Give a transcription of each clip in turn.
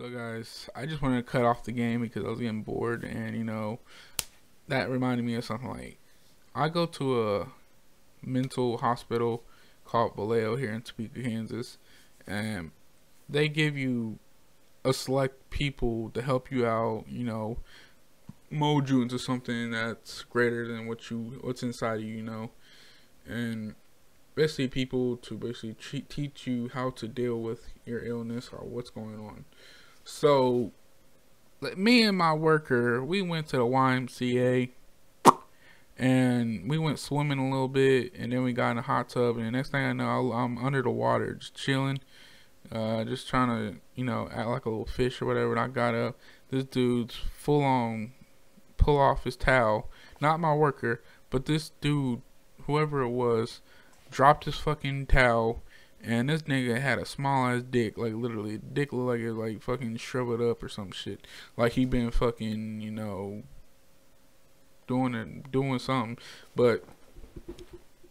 So guys, I just wanted to cut off the game because I was getting bored and you know that reminded me of something like I go to a mental hospital called Valeo here in Topeka, Kansas, and they give you a select people to help you out, you know, mold you into something that's greater than what you what's inside of you, you know. And basically people to basically teach you how to deal with your illness or what's going on. So, me and my worker, we went to the YMCA and we went swimming a little bit and then we got in a hot tub and the next thing I know I'm under the water just chilling uh, just trying to you know act like a little fish or whatever and I got up. This dude's full on pull off his towel. Not my worker but this dude whoever it was dropped his fucking towel and this nigga had a small ass dick, like literally, dick looked like it like fucking shriveled up or some shit. Like he been fucking, you know, doing it, doing something. But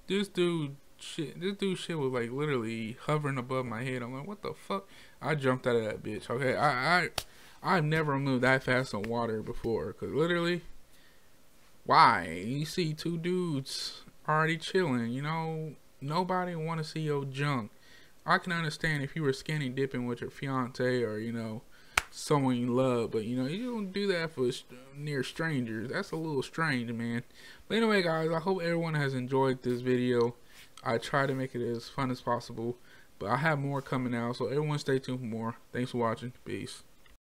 this dude, shit, this dude shit was like literally hovering above my head. I'm like, what the fuck? I jumped out of that bitch. Okay, I, I, I've never moved that fast on water before. Cause literally, why? You see two dudes already chilling. You know, nobody want to see your junk I can understand if you were skinny dipping with your fiance or you know someone you love, but you know you don't do that for near strangers. That's a little strange, man. But anyway, guys, I hope everyone has enjoyed this video. I try to make it as fun as possible, but I have more coming out, so everyone stay tuned for more. Thanks for watching. Peace.